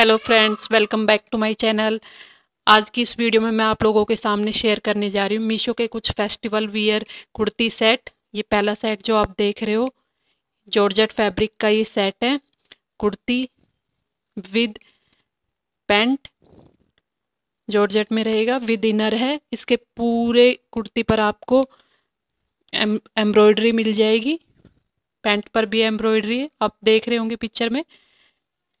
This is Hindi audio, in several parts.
Hello friends welcome back to my channel आज की इस वीडियो में मैं आप लोगों के सामने शेयर करने जा रही हूँ मीशो के कुछ फेस्टिवल वियर कुर्ती सेट ये पहला सेट जो आप देख रहे हो जॉर्जेट फैब्रिक का ये सेट है। कुर्ती विद पैंट जॉर्जेट में रहेगा विद इनर है। इसके पूरे कुर्ती पर आपको एम्ब्रॉयडरी मिल जाएगी। पैंट पर भी एम्ब्रॉयडरी है। आप देख रहे होंगे पिक्चर में।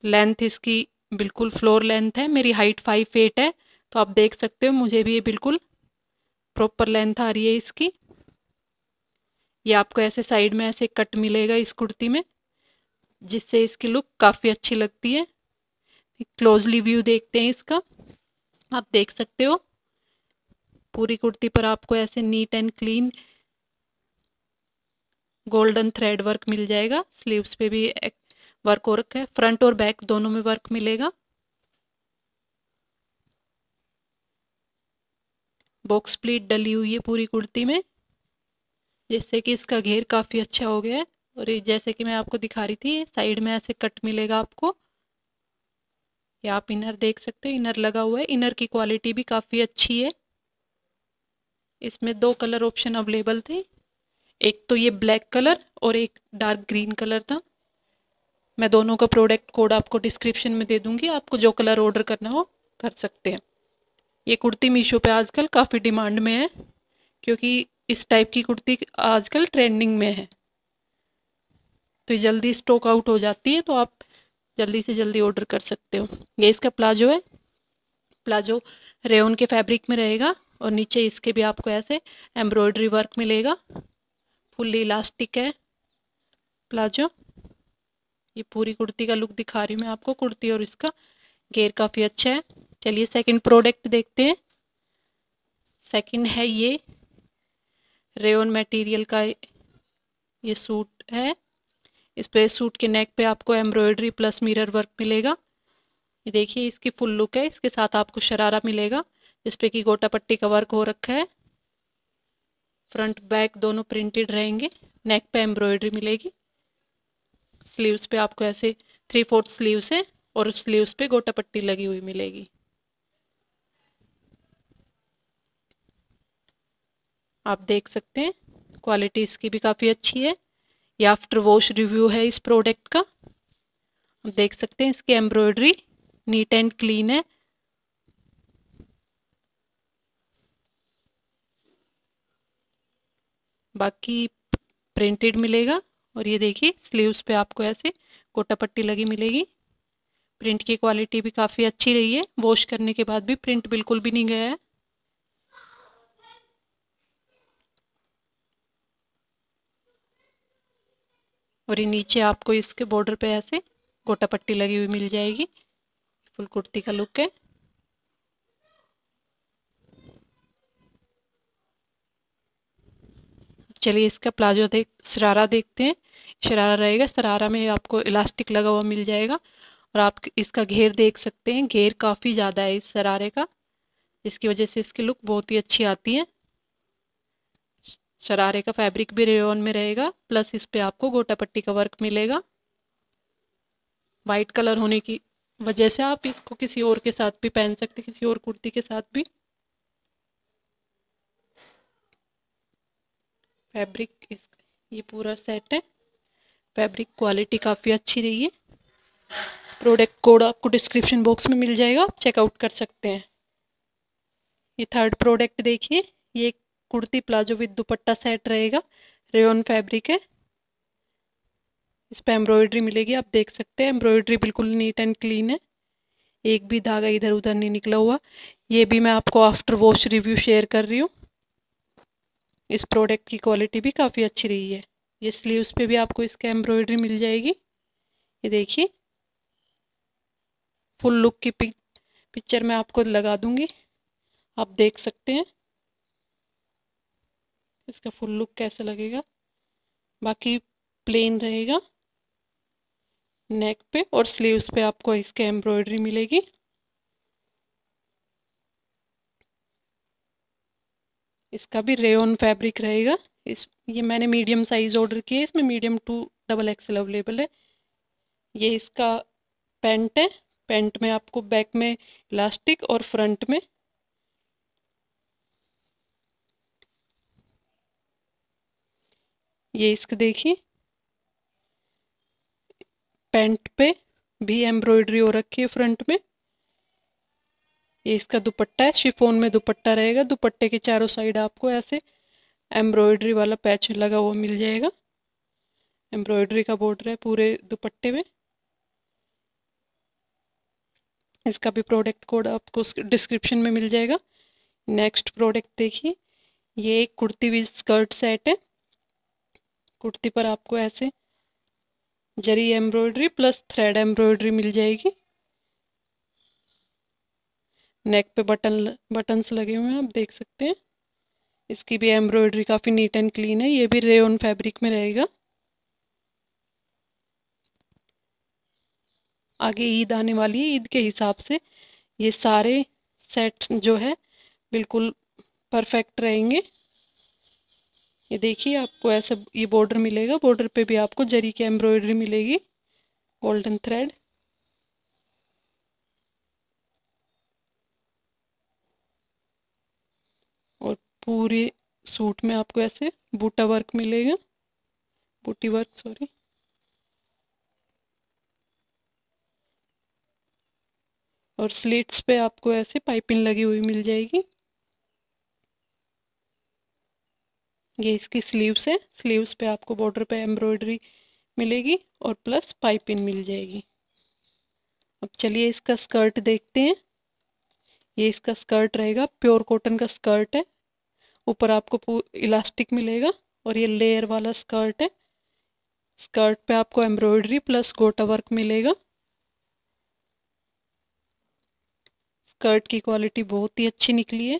लेंथ इसकी बिल्कुल फ्लोर लेंथ है, मेरी हाइट फाइव एट है तो आप देख सकते हो मुझे भी ये बिल्कुल प्रॉपर लेंथ आ रही है इसकी। ये आपको ऐसे साइड में ऐसे कट मिलेगा इस कुर्ती में, जिससे इसकी लुक काफ़ी अच्छी लगती है। क्लोजली व्यू देखते हैं इसका। आप देख सकते हो, पूरी कुर्ती पर आपको ऐसे neat and clean golden thread work मिल जाएगा। स्लीव्स पे भी वर्क रखा है। फ्रंट और बैक दोनों में वर्क मिलेगा। बॉक्स प्लीट डली हुई है पूरी कुर्ती में। जिससे कि इसका घेर काफ़ी अच्छा हो गया है। और ये जैसे कि मैं आपको दिखा रही थी साइड में ऐसे कट मिलेगा आपको। या आप इनर देख सकते हो इनर लगा हुआ है। इनर की क्वालिटी भी काफ़ी अच्छी है। इसमें दो कलर ऑप्शन अवेलेबल थे। एक तो ये ब्लैक कलर और एक डार्क ग्रीन कलर था। मैं दोनों का प्रोडक्ट कोड आपको डिस्क्रिप्शन में दे दूँगी, आपको जो कलर ऑर्डर करना हो, कर सकते हैं। ये कुर्ती मीशो पे आजकल काफ़ी डिमांड में है, क्योंकि इस टाइप की कुर्ती आजकल ट्रेंडिंग में है। तो जल्दी स्टॉक आउट हो जाती है तो आप जल्दी से जल्दी ऑर्डर कर सकते हो। ये इसका प्लाजो है। प्लाजो रेन के फैब्रिक में रहेगा, और नीचे इसके भी आपको ऐसे एम्ब्रॉयडरी वर्क मिलेगा। फुल्ली इलास्टिक है प्लाजो। ये पूरी कुर्ती का लुक दिखा रही हूँ मैं आपको, कुर्ती और इसका गेयर काफ़ी अच्छा है। चलिए सेकंड प्रोडक्ट देखते हैं। सेकंड है ये रेन मटेरियल का ये सूट है। इस पे सूट के नेक पे आपको एम्ब्रॉयडरी प्लस मिरर वर्क मिलेगा। ये देखिए, इसकी फुल लुक है। इसके साथ आपको शरारा मिलेगा जिसपे कि गोटा पट्टी का वर्क हो रखा है। फ्रंट बैक दोनों प्रिंटेड रहेंगे। नेक पे एम्ब्रॉयडरी मिलेगी। स्लीव्स पे आपको ऐसे थ्री फोर्थ स्लीव्स है और स्लीव्स पे गोटा पट्टी लगी हुई मिलेगी। आप देख सकते हैं क्वालिटी इसकी भी काफ़ी अच्छी है। ये आफ्टर वॉश रिव्यू है इस प्रोडक्ट का। आप देख सकते हैं इसकी एम्ब्रॉयडरी नीट एंड क्लीन है। बाकी प्रिंटेड मिलेगा। और ये देखिए स्लीव्स पे आपको ऐसे कोटा पट्टी लगी मिलेगी। प्रिंट की क्वालिटी भी काफ़ी अच्छी रही है। वॉश करने के बाद भी प्रिंट बिल्कुल भी नहीं गया है। और ये नीचे आपको इसके बॉर्डर पे ऐसे गोटा पट्टी लगी हुई मिल जाएगी। फुल कुर्ती का लुक है। चलिए इसका प्लाजो देख, शरारा देखते हैं। शरारा रहेगा, शरारा में आपको इलास्टिक लगा हुआ मिल जाएगा और आप इसका घेर देख सकते हैं। घेर काफ़ी ज़्यादा है इस शरारे का, जिसकी वजह से इसकी लुक बहुत ही अच्छी आती है। शरारे का फैब्रिक भी रेन में रहेगा, प्लस इस पर आपको गोटा पट्टी का वर्क मिलेगा। वाइट कलर होने की वजह से आप इसको किसी और के साथ भी पहन सकते किसी और कुर्ती के साथ भी। फैब्रिक इस, ये पूरा सेट है। फैब्रिक क्वालिटी काफ़ी अच्छी रही है। प्रोडक्ट कोड आपको डिस्क्रिप्शन बॉक्स में मिल जाएगा, आप चेकआउट कर सकते हैं। ये थर्ड प्रोडक्ट देखिए, ये kurti palazzo with dupatta set रहेगा। रेन फैब्रिक है। इस पर एम्ब्रॉयड्री मिलेगी, आप देख सकते हैं। एम्ब्रॉयड्री बिल्कुल नीट एंड क्लीन है। एक भी धागा इधर उधर नहीं निकला हुआ। ये भी मैं आपको आफ्टर वॉश रिव्यू शेयर कर रही हूँ। इस प्रोडक्ट की क्वालिटी भी काफ़ी अच्छी रही है। ये स्लीव्स पे भी आपको इसका एम्ब्रॉयडरी मिल जाएगी। ये देखिए। फुल लुक की पिक पिक्चर मैं आपको लगा दूँगी। आप देख सकते हैं। इसका फुल लुक कैसा लगेगा? बाकी प्लेन रहेगा। नेक पे और स्लीव्स पे आपको इसके एम्ब्रॉयडरी मिलेगी। इसका भी रेन फैब्रिक रहेगा। इस, ये मैंने मीडियम साइज़ ऑर्डर किया है, इसमें medium to double XL available है। ये इसका पेंट है। पैंट में आपको बैक में इलास्टिक और फ्रंट में। ये इसको देखिए। पैंट पे भी एम्ब्रॉयडरी हो रखी है फ्रंट में। ये इसका दुपट्टा है, शिफोन में दुपट्टा रहेगा। दुपट्टे के चारों साइड आपको ऐसे एम्ब्रॉयडरी वाला पैच लगा हुआ मिल जाएगा। एम्ब्रॉयडरी का बॉर्डर है पूरे दुपट्टे में। इसका भी प्रोडक्ट कोड आपको डिस्क्रिप्शन में मिल जाएगा। नेक्स्ट प्रोडक्ट देखिए, ये एक कुर्ती विद स्कर्ट सेट है। कुर्ती पर आपको ऐसे zari embroidery plus thread embroidery मिल जाएगी। नेक पे बटन बटन्स लगे हुए हैं, आप देख सकते हैं। इसकी भी एम्ब्रॉयडरी काफ़ी नीट एंड क्लीन है, ये भी रेन फैब्रिक में रहेगा। आगे ईद आने वाली है, ईद के हिसाब से ये सारे सेट जो है, बिल्कुल परफेक्ट रहेंगे। ये देखिए, आपको ऐसा ये बॉर्डर मिलेगा बॉर्डर पे भी आपको जरी की एम्ब्रॉयडरी मिलेगी गोल्डन थ्रेड और पूरे सूट में आपको ऐसे बूटा वर्क मिलेगा। बूटी वर्क सॉरी और स्लीट्स पे आपको ऐसे पाइपिंग लगी हुई मिल जाएगी। ये इसकी स्लीव्स है। स्लीव्स पे आपको बॉर्डर पे एम्ब्रॉयडरी मिलेगी और प्लस पाइपिंग मिल जाएगी। अब चलिए इसका स्कर्ट देखते हैं। ये इसका स्कर्ट रहेगा। प्योर कॉटन का स्कर्ट है। ऊपर आपको इलास्टिक मिलेगा और ये लेयर वाला स्कर्ट है। स्कर्ट पे आपको एम्ब्रॉयडरी प्लस गोटा वर्क मिलेगा। स्कर्ट की क्वालिटी बहुत ही अच्छी निकली है।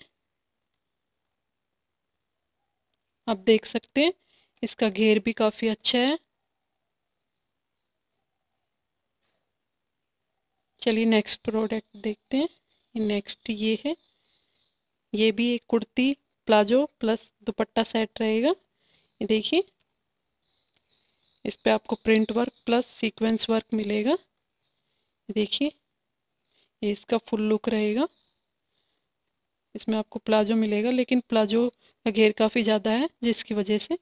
आप देख सकते हैं, इसका घेर भी काफ़ी अच्छा है। चलिए नेक्स्ट प्रोडक्ट देखते हैं। नेक्स्ट ये है। ये भी एक kurti palazzo plus dupatta set रहेगा। ये देखिए, इस पर आपको print work plus sequence work मिलेगा। देखिए, ये इसका फुल लुक रहेगा। इसमें आपको प्लाजो मिलेगा, लेकिन प्लाजो का घेर काफ़ी ज़्यादा है, जिसकी वजह से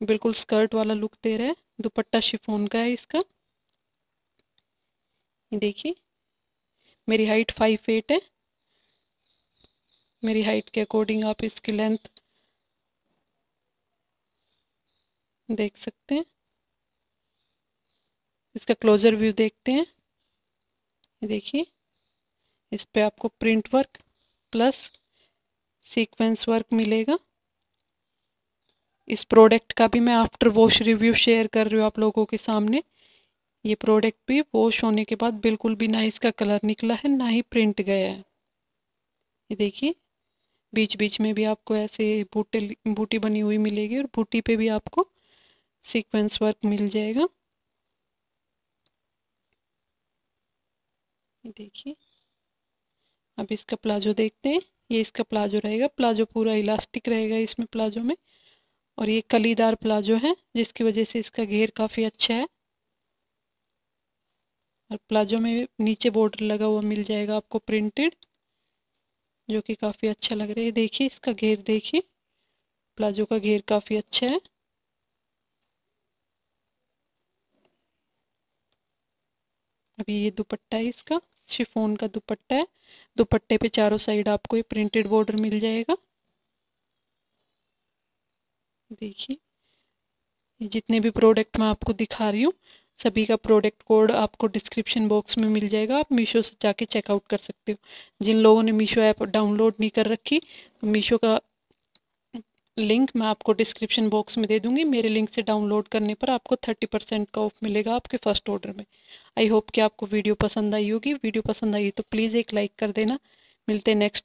बिल्कुल स्कर्ट वाला लुक दे रहा है। दुपट्टा शिफोन का है इसका। देखिए, मेरी हाइट फाइव एट है। मेरी हाइट के अकॉर्डिंग आप इसकी लेंथ देख सकते हैं। इसका क्लोजर व्यू देखते हैं। देखिए, इस पे आपको print work plus sequence work मिलेगा। इस प्रोडक्ट का भी मैं आफ्टर वॉश रिव्यू शेयर कर रही हूँ आप लोगों के सामने। ये प्रोडक्ट भी वॉश होने के बाद बिल्कुल भी ना इसका कलर निकला है, ना ही प्रिंट गया है। ये देखिए बीच बीच में भी आपको ऐसे बूटे बूटी बनी हुई मिलेगी और बूटी पे भी आपको सीक्वेंस वर्क मिल जाएगा। देखिए। अब इसका प्लाजो देखते हैं। ये इसका प्लाजो रहेगा। प्लाजो पूरा इलास्टिक रहेगा इसमें प्लाजो में। और ये कलीदार प्लाजो है, जिसकी वजह से इसका घेर काफ़ी अच्छा है। और प्लाजो में नीचे बॉर्डर लगा हुआ मिल जाएगा आपको प्रिंटेड जो कि काफ़ी अच्छा लग रहा है। देखिए, इसका घेर देखिए। प्लाजो का घेर काफ़ी अच्छा है। अभी ये दुपट्टा है इसका, शिफोन का दुपट्टा है। दुपट्टे पे चारों साइड आपको ये प्रिंटेड बॉर्डर मिल जाएगा। देखिए जितने भी प्रोडक्ट मैं आपको दिखा रही हूँ सभी का प्रोडक्ट कोड आपको डिस्क्रिप्शन बॉक्स में मिल जाएगा। आप मीशो से जाके चेकआउट कर सकते हो। जिन लोगों ने मीशो ऐप डाउनलोड नहीं कर रखी तो मीशो का लिंक मैं आपको डिस्क्रिप्शन बॉक्स में दे दूँगी। मेरे लिंक से डाउनलोड करने पर आपको थर्टी परसेंट का ऑफ़ मिलेगा आपके फ़र्स्ट ऑर्डर में। आई होप कि आपको वीडियो पसंद आई होगी। वीडियो पसंद आई तो प्लीज़ एक लाइक कर देना। मिलते हैं नेक्स्ट